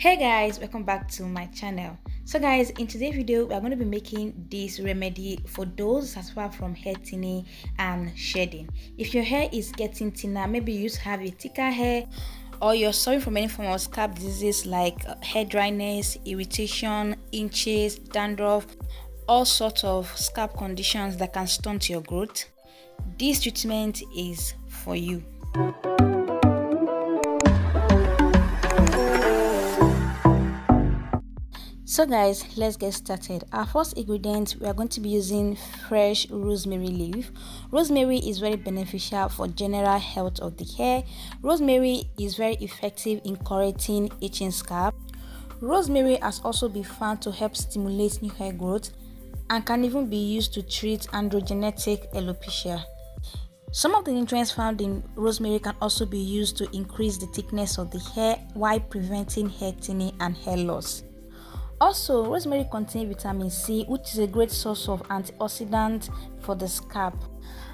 hey guys welcome back to my channel. So guys in today's video we are going to be making this remedy for those as far from hair thinning and shedding. If your hair is getting thinner maybe you have a thicker hair or you're suffering from any form of scalp diseases like uh, hair dryness irritation inches dandruff all sorts of scalp conditions that can stunt your growth this treatment is for you so guys let's get started. Our first ingredient we are going to be using fresh rosemary leaf. Rosemary is very beneficial for general health of the hair. Rosemary is very effective in correcting itching scalp rosemary has also been found to help stimulate new hair growth and can even be used to treat androgenetic alopecia. Some of the nutrients found in rosemary can also be used to increase the thickness of the hair while preventing hair thinning and hair loss also, rosemary contains vitamin C, which is a great source of antioxidant for the scalp.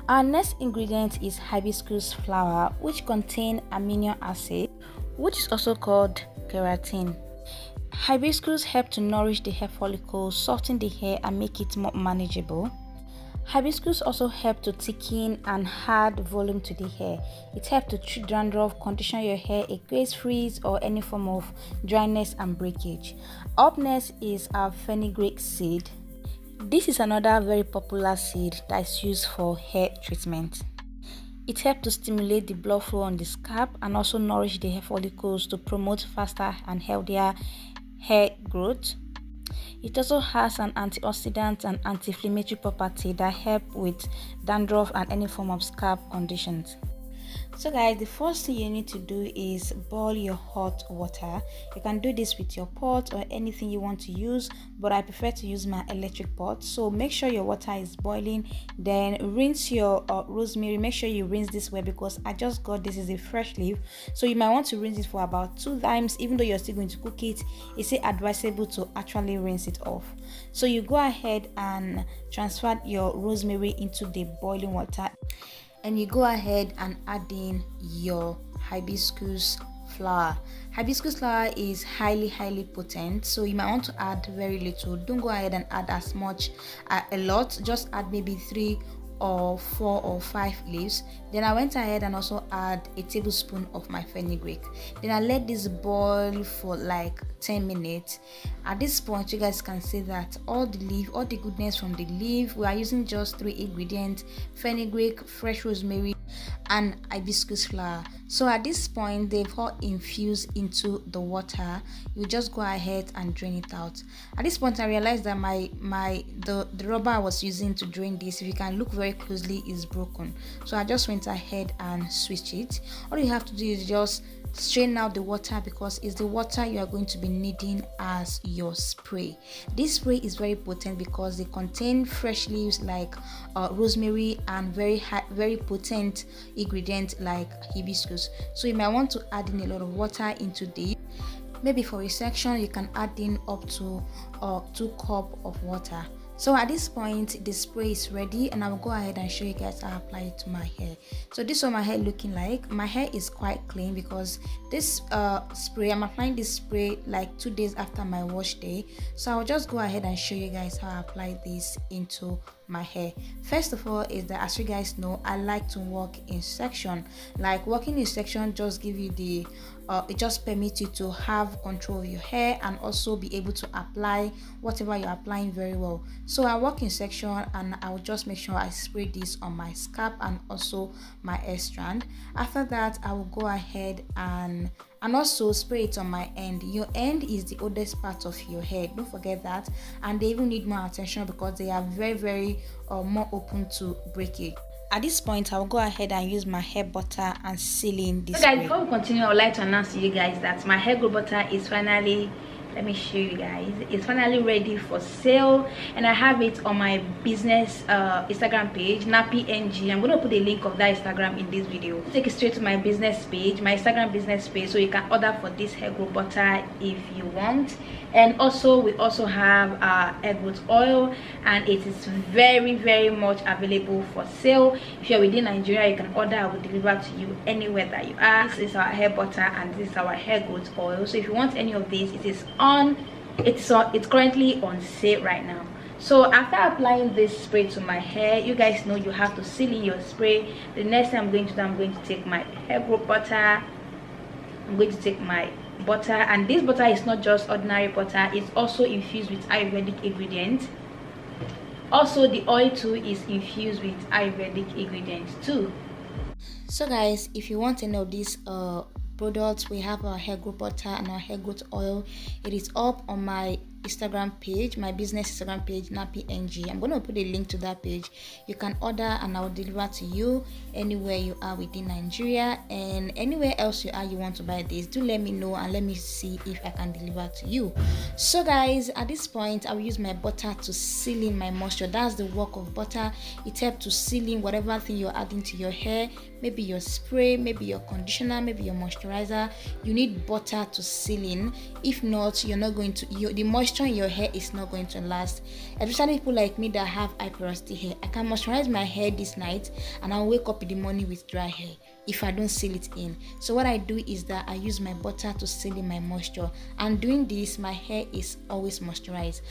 Our next ingredient is hibiscus flower, which contains amino acid, which is also called keratin. Hibiscus help to nourish the hair follicles, soften the hair, and make it more manageable. Hibiscus also help to thicken and add volume to the hair. It helps to treat dandruff, condition your hair against frizz or any form of dryness and breakage. Up next is our fenugreek seed. This is another very popular seed that is used for hair treatment. It helps to stimulate the blood flow on the scalp and also nourish the hair follicles to promote faster and healthier hair growth. It also has an antioxidant and anti-inflammatory property that help with dandruff and any form of scalp conditions so guys the first thing you need to do is boil your hot water. You can do this with your pot or anything you want to use but i prefer to use my electric pot. So make sure your water is boiling then rinse your uh, rosemary. Make sure you rinse this way because i just got this is a fresh leaf. So you might want to rinse it for about two times even though you're still going to cook it. It's advisable to actually rinse it off? So you go ahead and transfer your rosemary into the boiling water and you go ahead and add in your hibiscus flower hibiscus flower is highly highly potent so you might want to add very little. Don't go ahead and add as much uh, a lot. Just add maybe three or four or five leaves. Then i went ahead and also add a tablespoon of my fenugreek. Then i let this boil for like 10 minutes. At this point you guys can see that all the leaf all the goodness from the leaf we are using just three ingredients fenugreek fresh rosemary and hibiscus flower. So at this point they've all infused into the water. You just go ahead and drain it out. At this point i realized that my my the the rubber i was using to drain this if you can look very closely is broken. So i just went ahead and switched it. All you have to do is just strain out the water because it's the water you are going to be needing as your spray. This spray is very potent because they contain fresh leaves like uh, rosemary and very high, very potent ingredients like hibiscus. So you might want to add in a lot of water into this maybe for a section you can add in up to uh, two cup of water so at this point the spray is ready and i'll go ahead and show you guys how i apply it to my hair. So this is what my hair looking like my hair is quite clean because this uh, spray i'm applying this spray like two days after my wash day. So i'll just go ahead and show you guys how i apply this into my hair. First of all is that as you guys know i like to work in section. Like working in section just give you the uh, it just permits you to have control of your hair and also be able to apply whatever you're applying very well. So i work in section and i will just make sure i spray this on my scalp and also my hair strand. After that i will go ahead and and also spray it on my end. Your end is the oldest part of your hair. Don't forget that. And they even need more attention because they are very very uh, more open to breakage at this point i'll go ahead and use my hair butter and seal in this so guys before we continue i would like to announce to you guys that my hair growth butter is finally let me show you guys. It's finally ready for sale and i have it on my business uh, instagram page nappy ng i'm gonna put a link of that instagram in this video. Take it straight to my business page my instagram business page so you can order for this hair growth butter if you want. And also we also have uh egg growth oil and it is very very much available for sale. If you're within nigeria you can order i will deliver to you anywhere that you are. This is our hair butter and this is our hair growth oil. So if you want any of these it is it's on it's currently on sale right now. So after applying this spray to my hair you guys know you have to seal in your spray. The next thing i'm going to do i'm going to take my hair growth butter. I'm going to take my butter. And this butter is not just ordinary butter it's also infused with ayurvedic ingredients. Also the oil too is infused with ayurvedic ingredients too. So guys if you want any of these uh products. We have our hair growth butter and our hair growth oil. It is up on my instagram page my business instagram page nappy ng i'm going to put a link to that page. You can order and i'll deliver to you anywhere you are within nigeria and anywhere else you are you want to buy this. Do let me know and let me see if i can deliver to you. So guys at this point i will use my butter to seal in my moisture. That's the work of butter. It helps to seal in whatever thing you're adding to your hair. Maybe your spray maybe your conditioner maybe your moisturizer. You need butter to seal in if not you're not going to you, the moisture in your hair is not going to last. Especially people like me that have high porosity hair. I can moisturize my hair this night and i'll wake up in the morning with dry hair if i don't seal it in. So what i do is that i use my butter to seal in my moisture. And doing this my hair is always moisturized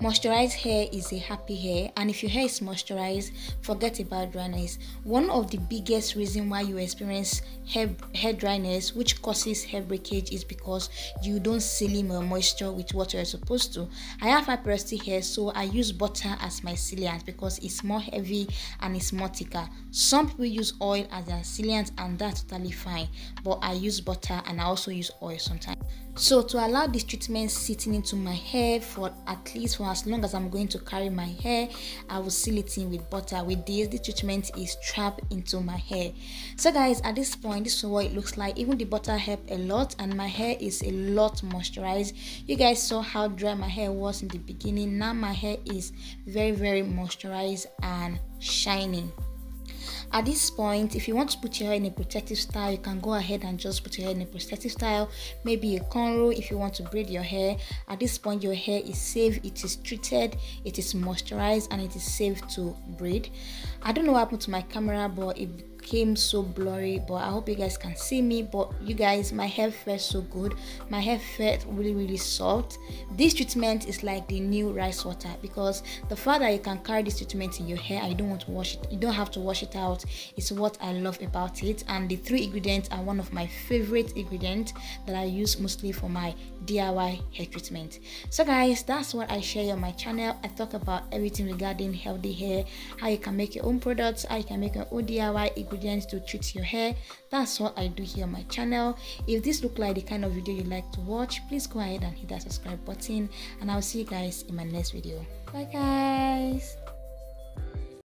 Moisturized hair is a happy hair, and if your hair is moisturized, forget about dryness. One of the biggest reason why you experience hair, hair dryness, which causes hair breakage, is because you don't seal in your moisture with what you're supposed to. I have high porosity hair, so I use butter as my sealant because it's more heavy and it's more thicker. Some people use oil as their sealant, and that's totally fine. But I use butter and I also use oil sometimes. So to allow this treatment sitting into my hair for at least for as long as I'm going to carry my hair, I will seal it in with butter. With this, the treatment is trapped into my hair. So guys, at this point, this is what it looks like. Even the butter helped a lot and my hair is a lot moisturized. You guys saw how dry my hair was in the beginning. Now my hair is very, very moisturized and shining at this point if you want to put your hair in a protective style you can go ahead and just put your hair in a protective style. Maybe a cornrow if you want to braid your hair. At this point your hair is safe it is treated it is moisturized and it is safe to braid. I don't know what happened to my camera but it became so blurry but i hope you guys can see me but you guys my hair felt so good. My hair felt really really soft. This treatment is like the new rice water because the fact that you can carry this treatment in your hair and you don't want to wash it. You don't have to wash it out. Is what i love about it. And the three ingredients are one of my favorite ingredients that i use mostly for my diy hair treatment. So guys that's what i share on my channel. I talk about everything regarding healthy hair how you can make your own products how you can make your own diy ingredients to treat your hair. That's what i do here on my channel. If this look like the kind of video you like to watch please go ahead and hit that subscribe button and i'll see you guys in my next video. Bye guys